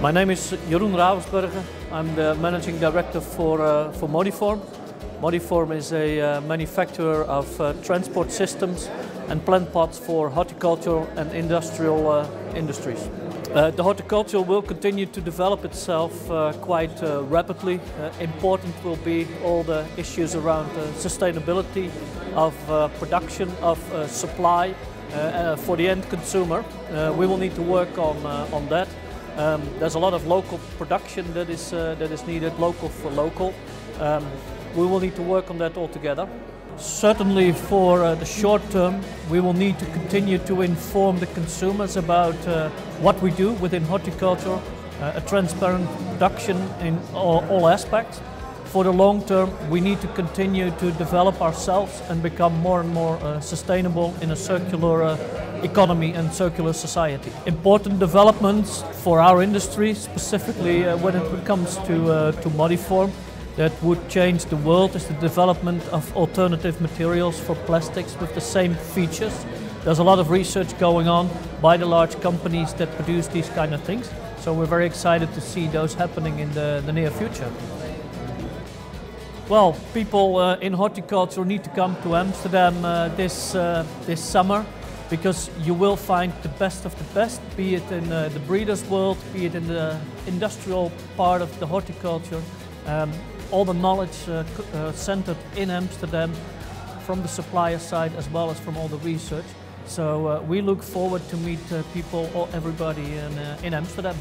My name is Jeroen Ravensbergen. I'm the managing director for, uh, for Modiform. Modiform is a uh, manufacturer of uh, transport systems and plant pots for horticultural and industrial uh, industries. Uh, the horticulture will continue to develop itself uh, quite rapidly. Important will be all the issues around sustainability of production, of supply for the end consumer. we will need to work on, on that. Um, there's a lot of local production that is, uh, that is needed, local for local. Um, we will need to work on that all together. Certainly for uh, the short term, we will need to continue to inform the consumers about uh, what we do within horticulture, uh, a transparent production in all, all aspects. For the long term, we need to continue to develop ourselves and become more and more uh, sustainable in a circular uh, economy and circular society. Important developments for our industry, specifically uh, when it comes to, uh, to Modiform, that would change the world is the development of alternative materials for plastics with the same features. There's a lot of research going on by the large companies that produce these kind of things. So we're very excited to see those happening in the, the near future. Well, people uh, in horticulture need to come to Amsterdam uh, this, uh, this summer because you will find the best of the best, be it in uh, the breeders world, be it in the industrial part of the horticulture. Um, all the knowledge uh, uh, centered in Amsterdam from the supplier side as well as from all the research. So we look forward to meet people, everybody in, in Amsterdam.